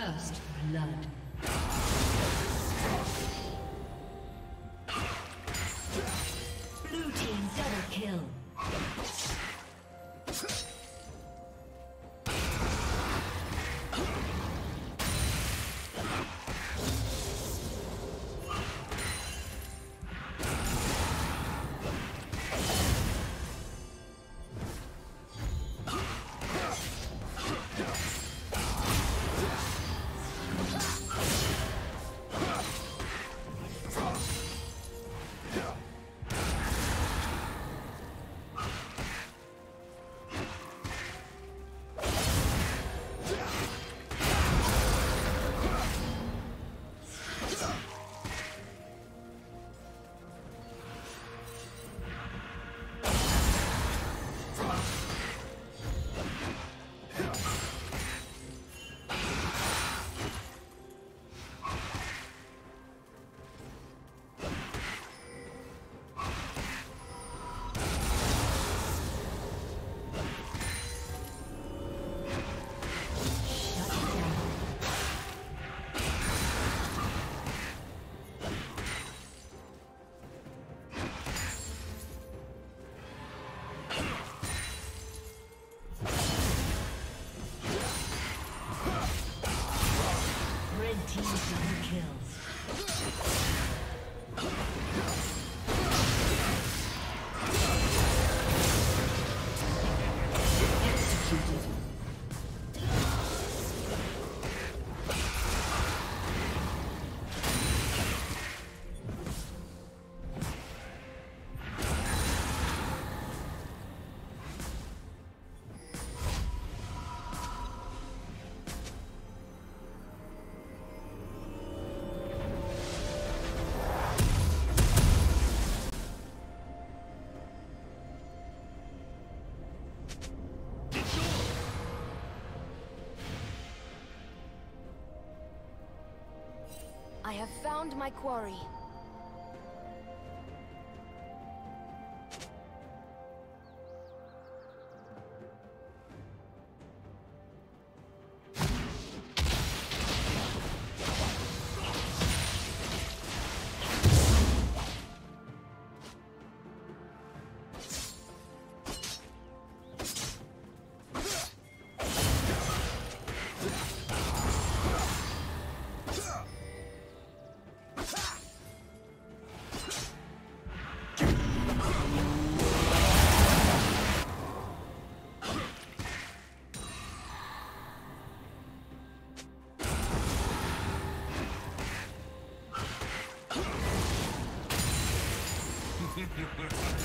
First blood. Found my quarry. Dragon.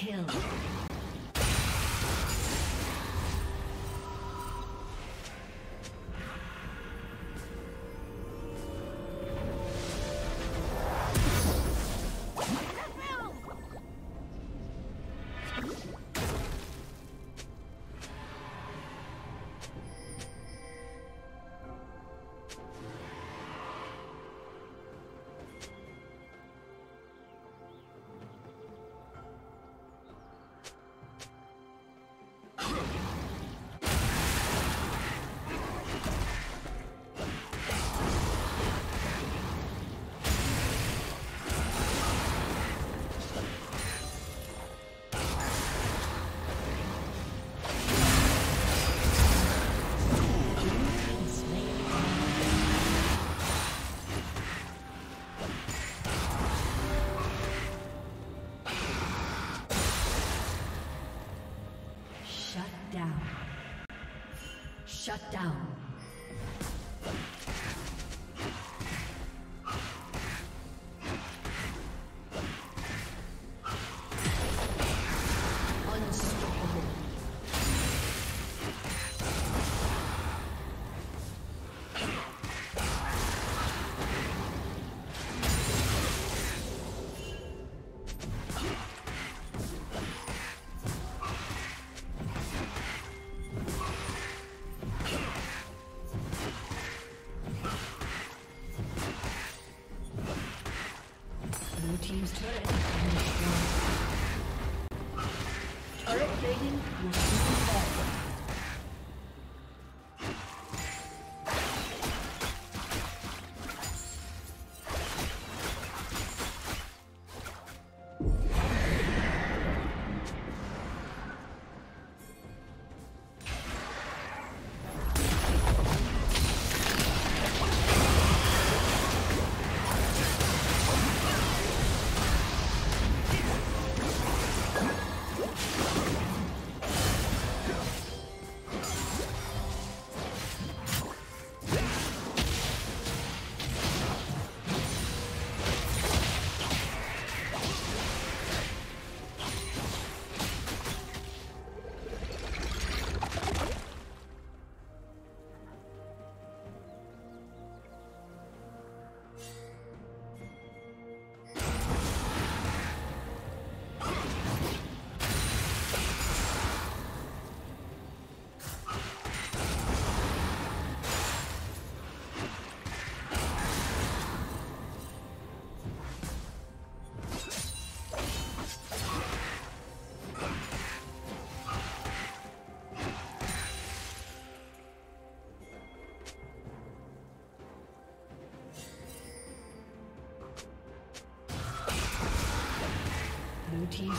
kill. Shut down.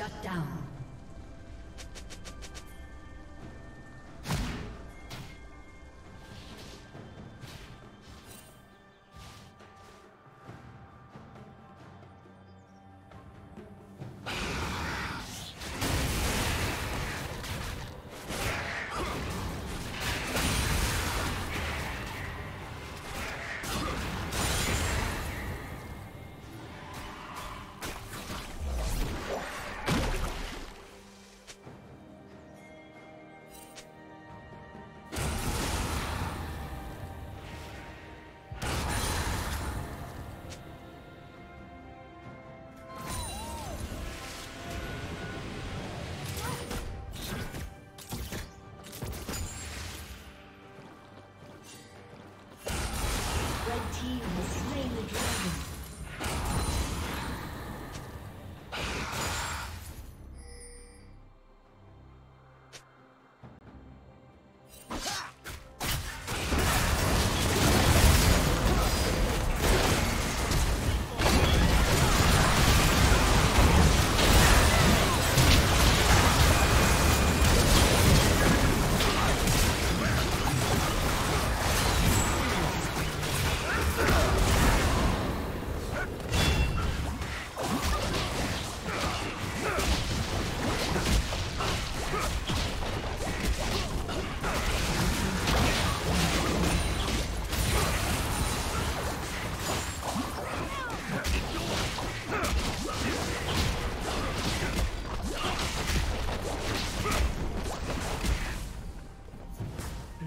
Shut down.